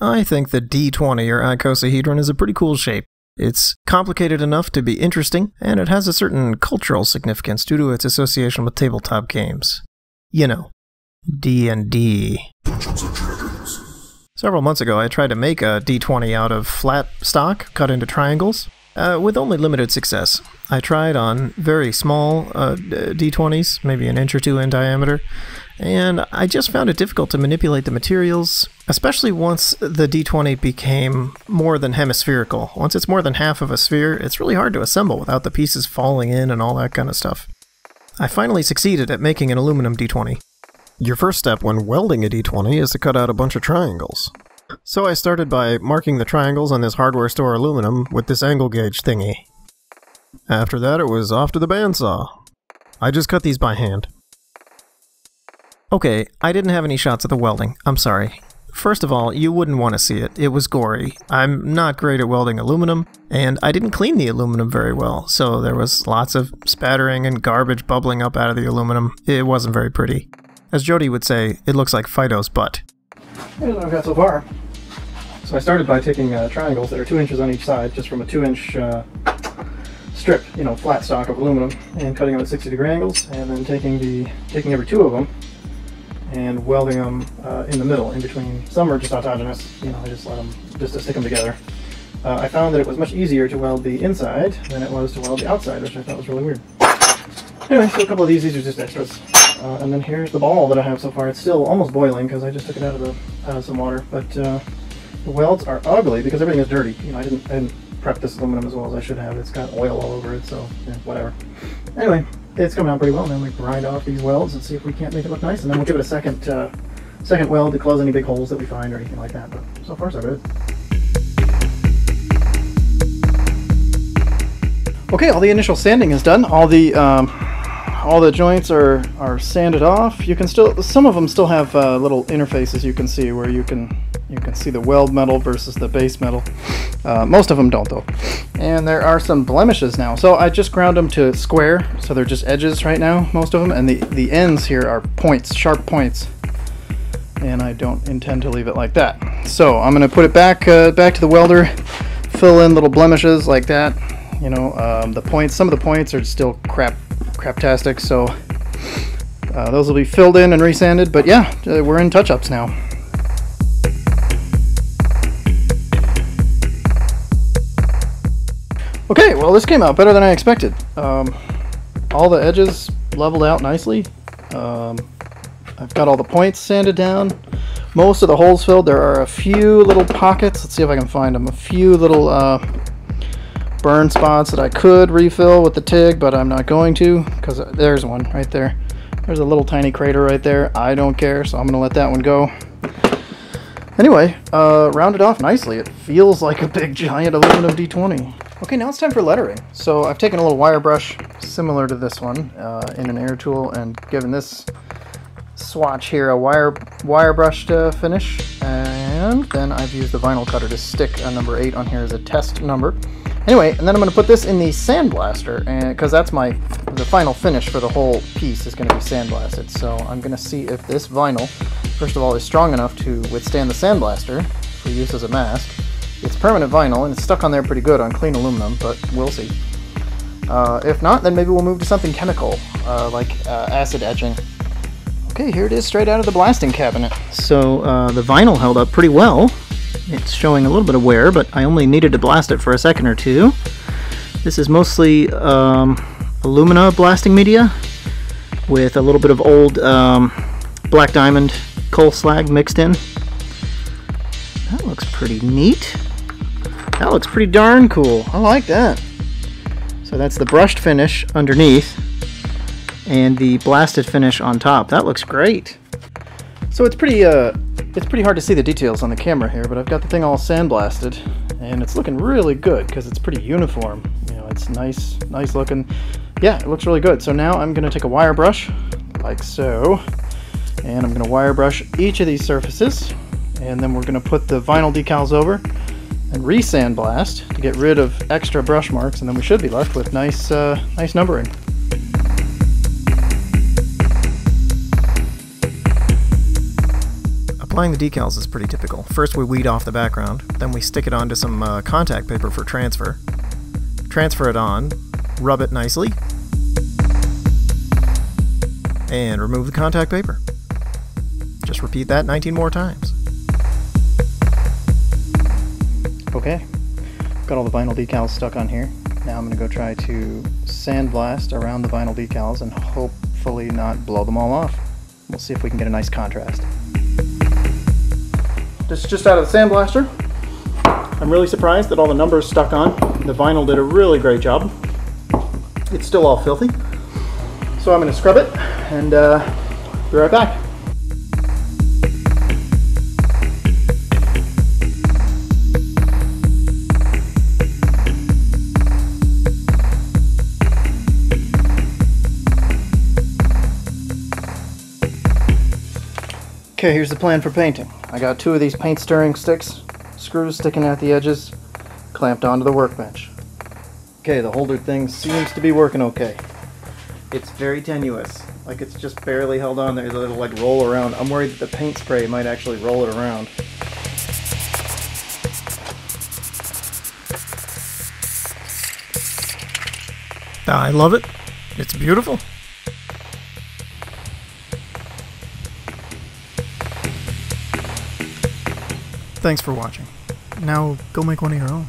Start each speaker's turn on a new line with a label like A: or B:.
A: I think the D20 or icosahedron is a pretty cool shape. It's complicated enough to be interesting, and it has a certain cultural significance due to its association with tabletop games. You know, D&D. Several months ago, I tried to make a D20 out of flat stock cut into triangles, uh, with only limited success. I tried on very small uh, D20s, maybe an inch or two in diameter, and I just found it difficult to manipulate the materials, especially once the D20 became more than hemispherical. Once it's more than half of a sphere, it's really hard to assemble without the pieces falling in and all that kind of stuff. I finally succeeded at making an aluminum D20. Your first step when welding a D20 is to cut out a bunch of triangles. So I started by marking the triangles on this hardware store aluminum with this angle gauge thingy. After that, it was off to the bandsaw. I just cut these by hand. Okay, I didn't have any shots of the welding. I'm sorry. First of all, you wouldn't want to see it. It was gory. I'm not great at welding aluminum, and I didn't clean the aluminum very well, so there was lots of spattering and garbage bubbling up out of the aluminum. It wasn't very pretty. As Jody would say, it looks like Fido's butt.
B: Here's what I've got so far. So I started by taking uh, triangles that are two inches on each side, just from a two inch uh, strip, you know, flat stock of aluminum, and cutting them at 60 degree angles, and then taking the taking every two of them and welding them uh, in the middle, in between. Some are just autogenous, you know, I just let them, just to stick them together. Uh, I found that it was much easier to weld the inside than it was to weld the outside, which I thought was really weird. Anyway, so a couple of these, these are just extras. Uh, and then here's the ball that I have so far. It's still almost boiling because I just took it out of the out of some water. But uh, the welds are ugly because everything is dirty. You know, I didn't, I didn't prep this aluminum as well as I should have. It's got oil all over it, so yeah, whatever. Anyway, it's coming out pretty well. Then we grind off these welds and see if we can't make it look nice. And then we'll give it a second uh, second weld to close any big holes that we find or anything like that. But so far so good. Okay, all the initial sanding is done. All the um, all the joints are are sanded off. You can still some of them still have uh, little interfaces you can see where you can you can see the weld metal versus the base metal. Uh, most of them don't though. And there are some blemishes now. So I just ground them to square, so they're just edges right now, most of them. And the, the ends here are points, sharp points. And I don't intend to leave it like that. So I'm gonna put it back, uh, back to the welder, fill in little blemishes like that. You know, um, the points, some of the points are still crap, craptastic, so uh, those will be filled in and resanded. But yeah, uh, we're in touch-ups now. Okay, well this came out better than I expected. Um, all the edges leveled out nicely. Um, I've got all the points sanded down. Most of the holes filled. There are a few little pockets. Let's see if I can find them. A few little uh, burn spots that I could refill with the TIG, but I'm not going to because there's one right there. There's a little tiny crater right there. I don't care, so I'm going to let that one go. Anyway, uh, rounded off nicely. It feels like a big giant aluminum D20. Okay, now it's time for lettering. So I've taken a little wire brush similar to this one uh, in an air tool and given this swatch here a wire wire brush to finish. And then I've used the vinyl cutter to stick a number 8 on here as a test number. Anyway, and then I'm going to put this in the sandblaster, and because that's my the final finish for the whole piece is going to be sandblasted. So I'm going to see if this vinyl, first of all, is strong enough to withstand the sandblaster for use as a mask. It's permanent vinyl and it's stuck on there pretty good on clean aluminum, but we'll see. Uh, if not, then maybe we'll move to something chemical, uh, like uh, acid etching. Okay, here it is straight out of the blasting cabinet. So uh, the vinyl held up pretty well. It's showing a little bit of wear, but I only needed to blast it for a second or two. This is mostly um, alumina blasting media with a little bit of old um, black diamond coal slag mixed in. That looks pretty neat. That looks pretty darn cool. I like that. So that's the brushed finish underneath and the blasted finish on top. That looks great. So it's pretty uh, it's pretty hard to see the details on the camera here, but I've got the thing all sandblasted and it's looking really good because it's pretty uniform. You know, it's nice, nice looking. Yeah, it looks really good. So now I'm gonna take a wire brush like so, and I'm gonna wire brush each of these surfaces and then we're gonna put the vinyl decals over and re-sandblast to get rid of extra brush marks and then we should be left with nice, uh, nice numbering.
A: Applying the decals is pretty typical. First we weed off the background, then we stick it onto some uh, contact paper for transfer. Transfer it on, rub it nicely, and remove the contact paper. Just repeat that 19 more times.
B: Okay, got all the vinyl decals stuck on here. Now I'm going to go try to sandblast around the vinyl decals and hopefully not blow them all off. We'll see if we can get a nice contrast. This is just out of the sandblaster. I'm really surprised that all the numbers stuck on. The vinyl did a really great job. It's still all filthy. So I'm going to scrub it and uh, be right back. Okay, here's the plan for painting. I got two of these paint stirring sticks, screws sticking at the edges, clamped onto the workbench. Okay, the holder thing seems to be working okay. It's very tenuous, like it's just barely held on there, it'll like roll around. I'm worried that the paint spray might actually roll it around.
A: I love it. It's beautiful. Thanks for watching. Now go make one of your own.